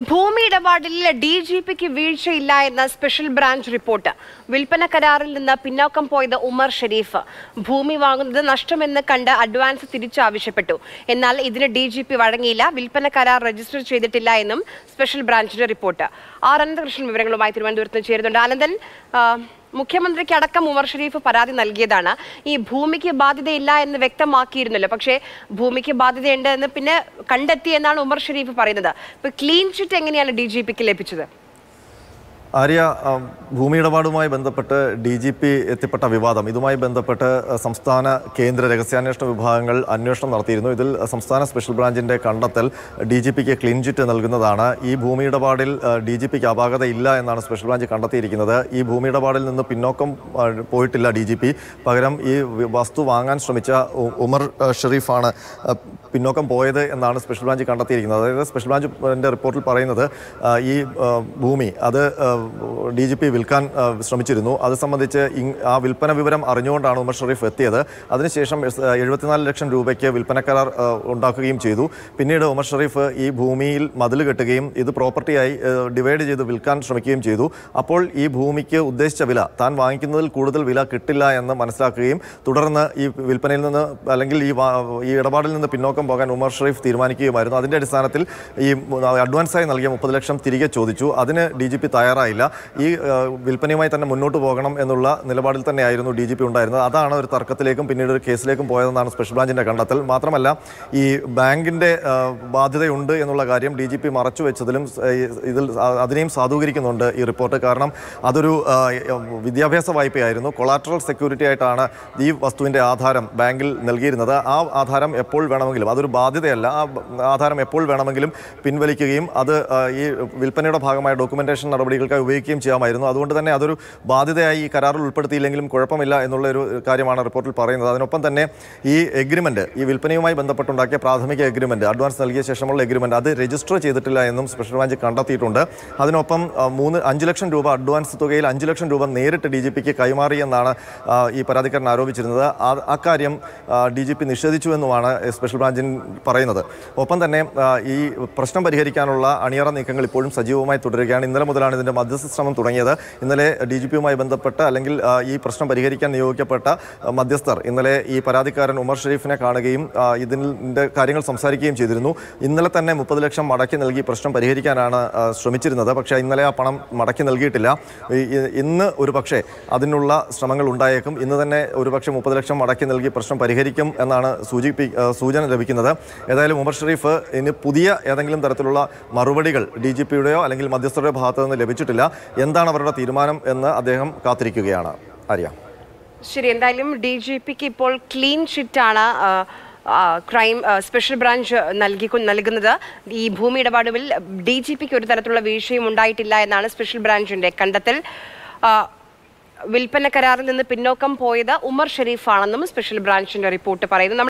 ഭൂമി ഇടപാടിൽ D G പിക്ക് വീഴ്ചയില്ല എന്ന സ്പെഷ്യൽ ബ്രാഞ്ച് റിപ്പോർട്ട്. വിൽപ്പന കരാറിൽ നിന്ന് പിന്നോക്കം പോയത് ഉമർ ഷെരീഫ്. ഭൂമി വാങ്ങുന്നത് നഷ്ടമെന്ന് കണ്ട് അഡ്വാൻസ് തിരിച്ചാവശ്യപ്പെട്ടു. എന്നാൽ ഇതിന് ഡി ജി പി വഴങ്ങിയില്ല. വിൽപ്പന കരാർ രജിസ്റ്റർ ചെയ്തിട്ടില്ല എന്നും സ്പെഷ്യൽ ബ്രാഞ്ചിന്റെ റിപ്പോർട്ട്. ആർ അനന്തകൃഷ്ണൻ വിവരങ്ങളുമായി തിരുവനന്തപുരത്ത് ചേരുന്നുണ്ട്. ആനന്ദൻ ആ, മുഖ്യമന്ത്രിക്ക് അടക്കം ഉമർ ഷരീഫ് പരാതി നൽകിയതാണ്. ഈ ഭൂമിക്ക് ബാധ്യതയില്ല എന്ന് വ്യക്തമാക്കിയിരുന്നല്ലോ. പക്ഷേ ഭൂമിക്ക് ബാധ്യതയുണ്ട് എന്ന് പിന്നെ കണ്ടെത്തി എന്നാണ് ഉമർ ഷരീഫ് പറയുന്നത്. ഇപ്പൊ ക്ലീൻ ചിറ്റ് എങ്ങനെയാണ് ഡി ജി പിക്ക് ലഭിച്ചത്? ആര്യ ഭൂമിയിടപാടുമായി ബന്ധപ്പെട്ട് ഡി ജി പി എത്തിപ്പെട്ട വിവാദം. ഇതുമായി ബന്ധപ്പെട്ട് സംസ്ഥാന കേന്ദ്ര രഹസ്യാന്വേഷണ വിഭാഗങ്ങൾ അന്വേഷണം നടത്തിയിരുന്നു. ഇതിൽ സംസ്ഥാന സ്പെഷ്യൽ ബ്രാഞ്ചിന്റെ കണ്ടെത്തൽ ഡി ജി പിക്ക് ക്ലീൻ ചിറ്റ് നൽകുന്നതാണ്. ഈ ഭൂമി ഇടപാടിൽ ഡി ജി പിക്ക് ഇല്ല എന്നാണ് സ്പെഷ്യൽ ബ്രാഞ്ച് കണ്ടെത്തിയിരിക്കുന്നത്. ഈ ഭൂമി ഇടപാടിൽ നിന്ന് പിന്നോക്കം പോയിട്ടില്ല ഡി ജി പി. പകരം ഈ വസ്തു വാങ്ങാൻ ശ്രമിച്ച ഉമർ ഷെറീഫാണ് പിന്നോക്കം പോയത് എന്നാണ് സ്പെഷ്യൽ ബ്രാഞ്ച് കണ്ടെത്തിയിരിക്കുന്നത്. അതായത് സ്പെഷ്യൽ ബ്രാഞ്ചിന്റെ റിപ്പോർട്ടിൽ പറയുന്നത് ഈ ഭൂമി അത് ഡി ജി പി വിൽക്കാൻ ശ്രമിച്ചിരുന്നു. അത് സംബന്ധിച്ച് ആ വിൽപ്പന വിവരം അറിഞ്ഞുകൊണ്ടാണ് ഉമർ ഷെറീഫ് എത്തിയത്. അതിനുശേഷം എഴുപത്തിനാല് ലക്ഷം രൂപയ്ക്ക് വിൽപ്പന കരാർ ഉണ്ടാക്കുകയും ചെയ്തു. പിന്നീട് ഉമർ ഷെറീഫ് ഈ ഭൂമിയിൽ മതിൽ കെട്ടുകയും ഇത് പ്രോപ്പർട്ടിയായി ഡിവൈഡ് ചെയ്ത് വിൽക്കാൻ ശ്രമിക്കുകയും ചെയ്തു. അപ്പോൾ ഈ ഭൂമിക്ക് ഉദ്ദേശിച്ച വില താൻ വാങ്ങിക്കുന്നതിൽ കൂടുതൽ വില കിട്ടില്ല എന്ന് മനസ്സിലാക്കുകയും തുടർന്ന് ഈ വിൽപ്പനയിൽ നിന്ന് അല്ലെങ്കിൽ ഈ ഈ ഇടപാടിൽ നിന്ന് പിന്നോക്കം പോകാൻ ഉമർ ഷെറീഫ് തീരുമാനിക്കുകയുമായിരുന്നു. അതിന്റെ അടിസ്ഥാനത്തിൽ ഈ അഡ്വാൻസായി നൽകിയ മുപ്പത് ലക്ഷം തിരികെ ചോദിച്ചു. അതിന് ഡി ജി പി തയ്യാറായില്ല ഈ വിൽപ്പനയുമായി തന്നെ മുന്നോട്ട് പോകണം എന്നുള്ള നിലപാടിൽ തന്നെയായിരുന്നു ഡി ജി പി ഉണ്ടായിരുന്നത്. അതാണ് ഒരു തർക്കത്തിലേക്കും പിന്നീട് ഒരു കേസിലേക്കും പോയതെന്നാണ് സ്പെഷ്യൽ ബ്രാഞ്ചിന്റെ കണ്ടെത്തൽ. മാത്രമല്ല ഈ ബാങ്കിന്റെ ബാധ്യതയുണ്ട് എന്നുള്ള കാര്യം ഡി ജി പി മറച്ചു വെച്ചതിലും ഇതിൽ അതിനെയും സാധൂകരിക്കുന്നുണ്ട് ഈ റിപ്പോർട്ട്. കാരണം അതൊരു വിദ്യാഭ്യാസ വായ്പയായിരുന്നു. കൊളാട്രൽ സെക്യൂരിറ്റി ആയിട്ടാണ് ഈ വസ്തുവിന്റെ ആധാരം ബാങ്കിൽ നൽകിയിരുന്നത്. ആ ആധാരം എപ്പോൾ വേണമെങ്കിലും അതൊരു ബാധ്യതയല്ല. ആ ആധാരം എപ്പോൾ വേണമെങ്കിലും പിൻവലിക്കുകയും അത് ഈ വിൽപ്പനയുടെ ഭാഗമായ ഡോക്യുമെന്റേഷൻ നടപടികൾക്കായി ഉപയോഗിക്കുകയും ചെയ്യാമായിരുന്നു. അതുകൊണ്ട് തന്നെ അതൊരു ബാധ്യതയായി ഈ കരാറിൽ ഉൾപ്പെടുത്തിയില്ലെങ്കിലും കുഴപ്പമില്ല എന്നുള്ള ഒരു കാര്യമാണ് റിപ്പോർട്ടിൽ പറയുന്നത്. അതിനൊപ്പം തന്നെ ഈ എഗ്രിമെന്റ് ഈ വിൽപ്പനയുമായി ബന്ധപ്പെട്ടുണ്ടാക്കിയ പ്രാഥമിക എഗ്രിമെന്റ് അഡ്വാൻസ് നൽകിയ ശേഷമുള്ള എഗ്രിമെന്റ് അത് രജിസ്റ്റർ ചെയ്തിട്ടില്ല എന്നും സ്പെഷ്യൽ ബ്രാഞ്ച് കണ്ടെത്തിയിട്ടുണ്ട്. അതിനൊപ്പം മൂന്ന് അഞ്ച് ലക്ഷം രൂപ അഡ്വാൻസ് തുകയിൽ അഞ്ച് ലക്ഷം രൂപ നേരിട്ട് ഡി ജി പിക്ക് കൈമാറിയെന്നാണ് ഈ പരാതിക്കാരൻ ആരോപിച്ചിരുന്നത്. അക്കാര്യം ഡി ജി പി നിഷേധിച്ചു എന്നുമാണ് സ്പെഷ്യൽ ബ്രാഞ്ചിൻ പറയുന്നത്. ഒപ്പം തന്നെ ഈ പ്രശ്നം പരിഹരിക്കാനുള്ള അണിയറ നീക്കങ്ങൾ ഇപ്പോഴും സജീവമായി തുടരുകയാണ്. ഇന്നലെ മുതലാണ് ഇതിന്റെ മധ്യസ്ഥ തുടങ്ങിയത്. ഇന്നലെ ഡി ജി പിയുമായി ബന്ധപ്പെട്ട് അല്ലെങ്കിൽ ഈ പ്രശ്നം പരിഹരിക്കാൻ നിയോഗിക്കപ്പെട്ട മധ്യസ്ഥർ ഇന്നലെ ഈ പരാതിക്കാരൻ ഉമർ ഷെരീഫിനെ കാണുകയും ഇതിന്റെ കാര്യങ്ങൾ സംസാരിക്കുകയും ചെയ്തിരുന്നു. ഇന്നലെ തന്നെ മുപ്പത് ലക്ഷം മടക്കി നൽകി പ്രശ്നം പരിഹരിക്കാനാണ് ശ്രമിച്ചിരുന്നത്. പക്ഷേ ഇന്നലെ ആ പണം മടക്കി നൽകിയിട്ടില്ല. ഇന്ന് ഒരു പക്ഷേ അതിനുള്ള ശ്രമങ്ങൾ ഉണ്ടായേക്കും. ഇന്ന് തന്നെ ഒരു പക്ഷേ മുപ്പത് ലക്ഷം മടക്കി നൽകി പ്രശ്നം പരിഹരിക്കും എന്നാണ് സൂചിപ്പി സൂചന ലഭിക്കുന്നത്. ഏതായാലും ഉമർ ഷെരീഫ് ഇനി പുതിയ ഏതെങ്കിലും തരത്തിലുള്ള മറുപടികൾ ഡി ജി പിയുടെയോ അല്ലെങ്കിൽ മധ്യസ്ഥരുടെ ഭാഗത്തു നിന്ന് ലഭിച്ചിട്ടില്ല. എന്താണ് അവരുടെ തീരുമാനം എന്ന് അദ്ദേഹം കാത്തിരിക്കുകയാണ്. ആര്യ. ശരി എന്തായാലും ഡി ജി പിക്ക് ഇപ്പോൾ ക്ലീൻ ആ, ക്രൈം സ്പെഷ്യൽ ബ്രാഞ്ച് നൽകി നൽകുന്നത്. ഈ ഭൂമി ഇടപാടുകളിൽ ഡി ജി പിക്ക് ഒരു തരത്തിലുള്ള വീഴ്ചയും ഉണ്ടായിട്ടില്ല എന്നാണ് സ്പെഷ്യൽ ബ്രാഞ്ചിന്റെ കണ്ടെത്തൽ. വിൽപ്പന കരാറിൽ നിന്ന് പിന്നോക്കം പോയത് ഉമർ ഷെരീഫാണെന്നും സ്പെഷ്യൽ ബ്രാഞ്ചിന്റെ റിപ്പോർട്ട് പറയുന്നു.